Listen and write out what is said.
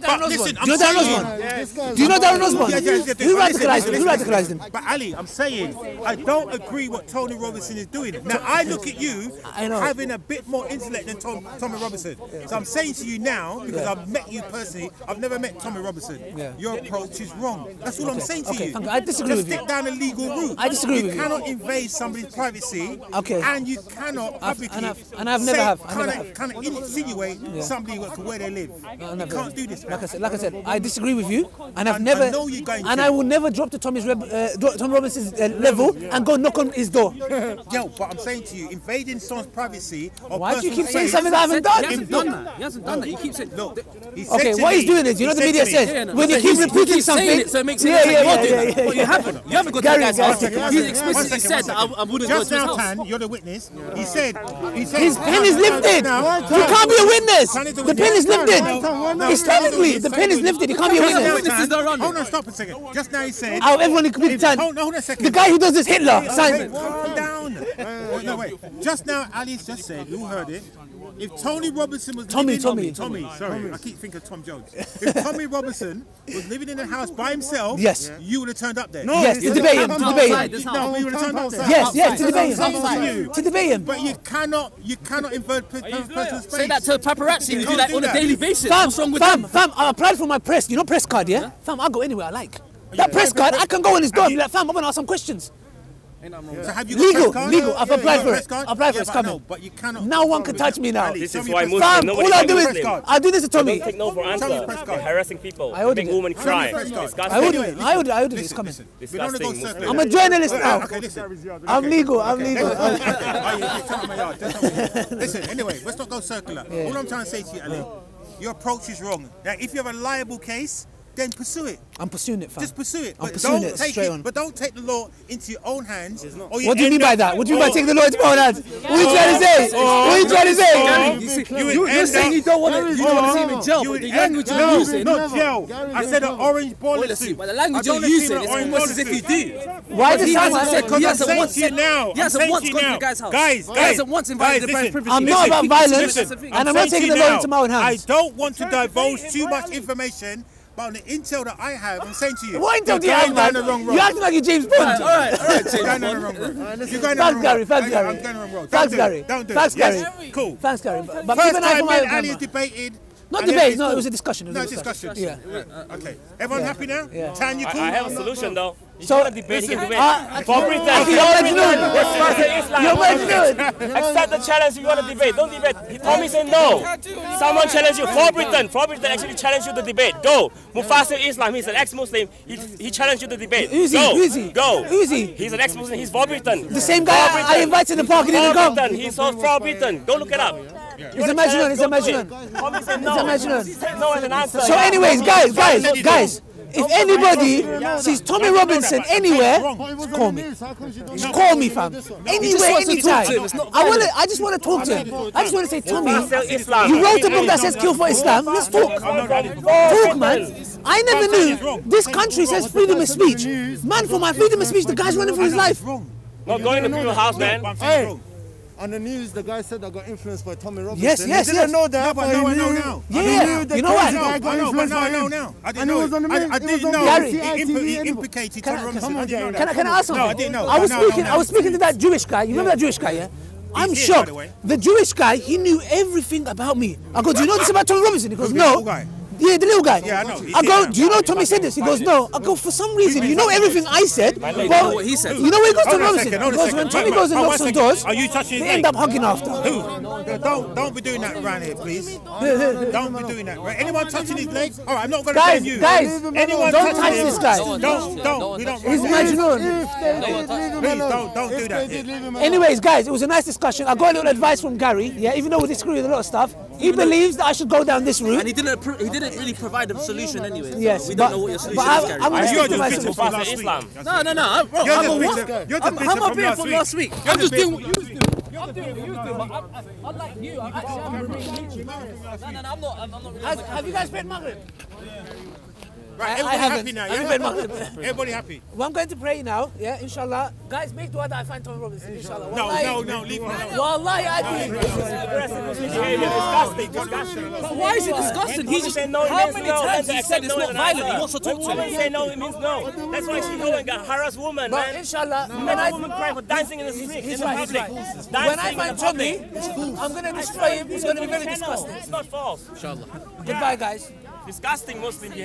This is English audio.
Darren But listen, Osborne? I'm Do you know Darren saying- Osborne? Do you know Darren Osborne? Yeah, yeah, yeah, Who but radicalized him? Who radicalized him? But Ali, I'm saying I don't agree what Tony Robinson is doing. Now I look at you having a bit more intellect than Tom, Tommy Robinson. So I'm saying to you now, because Yeah. I've met you personally, I've never met Tommy Robinson. Yeah. Your approach is wrong. That's all I'm saying to okay, you. I disagree Just with you. stick down a legal route. I disagree you with you. cannot invade somebody's privacy. Okay. And you cannot I've- publicly and I've- and I've never say- have, I never kinda- have. kinda insinuate somebody to where they live. You never. can't do this. Like I said, like I said, I disagree with you, and I've I- never, I know you're going and to. I will never drop to Tommy's uh, dro- Tom Robinson's uh, level and go knock on his door. Yo, but I'm saying to you, invading someone's privacy. Or Why do you keep saying something that I haven't done? He hasn't done that. He hasn't done that. He keeps saying, Look, he said Okay, to what he's doing is, you know, the said media to says me- when you keep repeating he keeps saying something, it, so it makes it yeah, look yeah, like yeah, you're yeah, that. yeah, you haven't. You haven't got Gary, that guy's house. One He's explicitly said that I, I wouldn't go Just to his now, house. Tan, you're the witness. He said, he said, His pen is lifted. You can't be a witness. The pen is lifted. It's technically the pen is lifted. You can't be a witness. Witnesses Tan- are on it. Hold on, stop a second. Just now he said. Out everyone in computer if- time, Hold, hold on a second. the guy who does this Hitler signs. Wait, calm down. Uh, no, wait. Just now, Alice just said, you heard it. If Tony Robinson was Tommy, living, Tommy. Tommy, sorry, I keep thinking of Tom Jones. If Tommy Robinson was living in a house by himself, Yes. you would have turned up there. Yes, to debate him. To debate him. No, we would have turned up there. Yes, yes, to That's debate what I'm saying to him. To debate him. But you cannot, you cannot invert pe- pe- space. Say that to paparazzi. You You do that on a daily basis. What's wrong with them? Fam, I applied for my press. You know press card, yeah? Fam, I go anywhere I like. That press card, I can go on his door and be like, fam, I'm gonna ask some questions. So have you Legal, got press card? legal. I've Yeah, applied you for press it. card? Applied for it, it's but I coming. know, But you cannot. No one can touch me now. Ali, This tell is me why your Muslims- press Fam, all I do do is. I do this to Tommy. take no for Tell me answer. press card. They're harassing people. I ordered Make it. women Tell cry. press card. I ordered Anyway. I ordered. I ordered It's coming. don't want to Disgusting. I'm a journalist now. Okay, listen. I'm legal. I'm legal. listen. You- you tell me my yard, just tell me. Listen, anyway, let's not go circular. All I'm trying to say to you, Ali, your approach is wrong. If you have a liable case, then pursue it. I'm pursuing it, fam. Just pursue it. I'm But pursuing don't it take straight it. on. But don't take the law into your own hands. or What do you mean by that? What do you mean by taking the law into my own hands? What are you trying to say? Oh, oh, what are you trying to say? You see, You would you- You're saying you don't want to. You don't want to see him in jail. You But would the end- language no, you're using. Not jail. I said an orange boiler Boiler suit. suit. But the language don't you're wanna using is almost as if you do. Why does He it sound hasn't like said- Because he I'm hasn't saying once to you said- now. He I'm hasn't once to you gone to now. the guy's house. Guys, He guys, hasn't once invited the guys, privacy. I'm not about violence, and I'm I'm not taking the law into my own hands. I don't want to divulge too much information, but on the intel that I have, I'm saying to you, What intel you're do you have, man? down the wrong road. You acting like you're James Bond. All right, all right, You're James going down the wrong road. You're going down the wrong road. Thanks, Gary. I'm going the wrong road. Thanks, Don't do Gary. Don't do Thanks, it. Yes? Gary. Cool. Thanks, Gary. First keep an eye time me my and Ali debated. Not and debate, it's no, it was a discussion, it was No, a discussion. discussion. Yeah. Okay. Everyone happy now? Yeah. Tan, you I, cool? I have a solution though. You So- so, debate, you can debate. Uh, For Britain, okay, for you're Britain, Majnun. let's start the Islam. You're What is it? Accept the challenge, if you want to debate. Don't debate. He told me say no. Someone challenge you. For Britain, for Britain actually challenge you to debate. Go. Mufassil Islam, he's an ex-Muslim. He, he challenged you to debate. Who's he? Go. Who's he? Go. Who's he? He's an ex-Muslim. He's for Britain. The same guy I- I invited to the park, he didn't For come. Britain. He's so for Britain. Go look it up. He's a Majnun, he's a Majnun. Tommy no. He's a Majnun. Said no as an answer. So, anyways, guys, guys, guys, if anybody sees Tommy Robinson anywhere, call me. Just call me, fam. Anywhere, wants to talk anytime. to him, it's not I want to. I just want to talk to him. I just want to say, Tommy, you wrote a book that says "Kill for Islam." Let's talk. Talk, man. I never knew this country says freedom of speech. Man, for my freedom of speech, the guy's running for his life. Not going to people's house, man. But I'm saying Hey. On the news, the guy said I got influenced by Tommy Robinson. Yes, yes, he didn't yes. know that, No, but but now I know now. Yeah, you know what? I got know, but influenced now I by know him. now. I didn't know he was it. on the I- main- I didn't know. Gary. He BCI imp- TV he implicated I- can Robinson. I didn't know Gary. that. Can I, can I ask something? No, I didn't know. I was speaking. I was speaking to that Jewish guy. You remember that Jewish guy? Yeah. I'm by shocked. the. The Jewish guy, he knew everything about me. I go, do you know this about Tommy Robinson? He goes, no. Little guy? Yeah, the little guy. Yeah, I know. He's I go, now. do you know Tommy said this? He goes, no. I go, for some reason, you know everything I said. lady. Well, what he said. You know when he goes to Hold on Robinson? second, hold a Because when Tommy Wait, goes and knocks on doors, Are you touching his they end up hugging after. Who? Don't don't be doing that around here, please. Don't be doing that. Right? Anyone touching his legs? All right, I'm not going to Guys, blame you. guys, Anyone don't touching touch him? this guy. Don't don't. We don't. He's Please Majnun. If they did, leave him alone. don't don't do that. they did, leave him alone. Anyways, guys, it was a nice discussion. I got a little advice from Gary. Yeah, even though we disagree with a lot of stuff, he believes that I should go down this route. And he didn't. appro- He didn't really provide a solution anyway. so Yes, we but- don't know what your solution but I- is, Gary. I'm gonna you're to my the bitter solution. from last week. Islam. No, no, no. I'm, bro, You're I'm the a bitter- what? you're the I'm, bitter I'm up from here last from week. last week. You're I'm just doing what you was doing. I'm doing what you was doing, but I, unlike you, I'm actually am remaining neutral. No, no, no, I'm not. I'm, I'm not. Has- have you guys played Maghrib? Right, I, I everybody happy now, I yeah? read Maghrib. Everybody happy? well, I'm going to pray now. Yeah, inshallah. Guys, make dua that I find Tommy Robinson. Inshallah. No, Wallahi- no, no, leave him alone. Wallahi, I do. Aggressive Muslim behavior, disgusting, disgusting. But why is it disgusting? He He just say no, how many no. times Then he said it's no not violent? He answer. wants to talk When to women him. say no, it means no. That's why she go and got harass woman, But man. inshallah, When when a I, woman cry for dancing in the street, in the public. When I find the Tommy. I'm going to destroy him. It's going to be very disgusting. It's not false. Inshallah. Goodbye, guys. Disgusting Muslim behavior.